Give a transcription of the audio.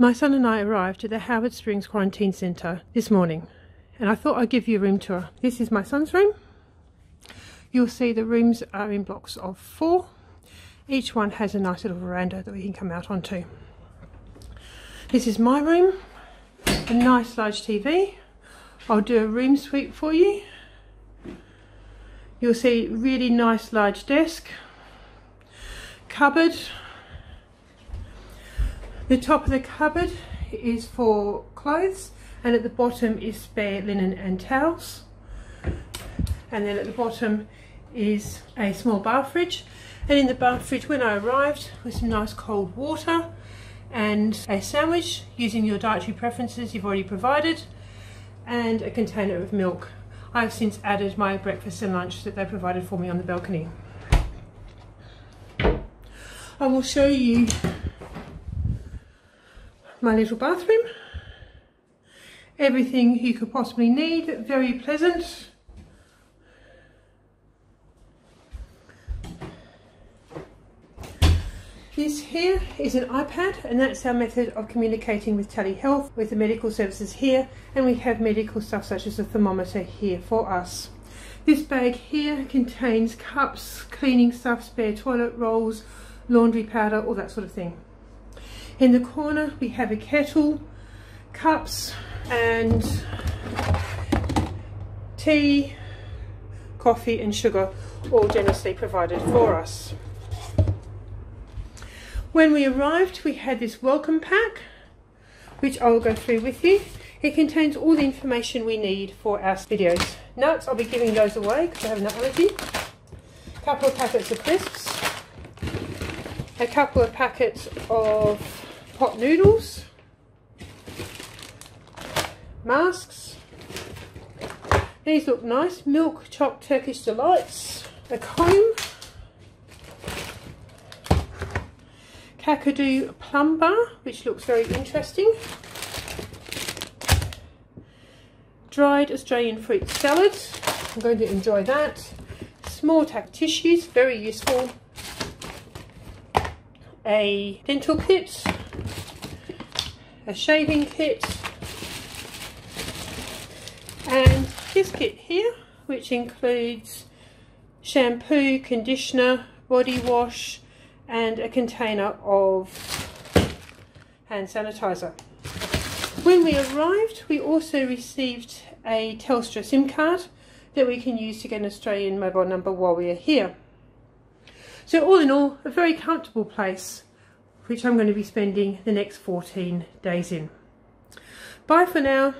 My son and I arrived at the Howard Springs Quarantine Centre this morning and I thought I'd give you a room tour. This is my son's room. You'll see the rooms are in blocks of four. Each one has a nice little veranda that we can come out onto. This is my room, a nice large TV. I'll do a room sweep for you. You'll see really nice large desk, cupboard, the top of the cupboard is for clothes and at the bottom is spare linen and towels. And then at the bottom is a small bath fridge. And in the bath fridge when I arrived was some nice cold water and a sandwich using your dietary preferences you've already provided and a container of milk. I've since added my breakfast and lunch that they provided for me on the balcony. I will show you my little bathroom. Everything you could possibly need, very pleasant. This here is an iPad and that's our method of communicating with telehealth with the medical services here and we have medical stuff such as a thermometer here for us. This bag here contains cups, cleaning stuff, spare toilet rolls, laundry powder, all that sort of thing. In the corner we have a kettle, cups and tea, coffee and sugar all generously provided for us. When we arrived we had this welcome pack which I will go through with you. It contains all the information we need for our videos. Nuts, I'll be giving those away because I have nut allergy. A couple of packets of crisps. A couple of packets of pot noodles, masks. These look nice. Milk chopped Turkish delights, a comb, Kakadu plum bar, which looks very interesting. Dried Australian fruit salad. I'm going to enjoy that. Small tack tissues, very useful. A dental kit, a shaving kit and this kit here which includes shampoo, conditioner, body wash and a container of hand sanitizer. When we arrived we also received a Telstra SIM card that we can use to get an Australian mobile number while we are here. So all in all a very comfortable place which I'm going to be spending the next 14 days in. Bye for now.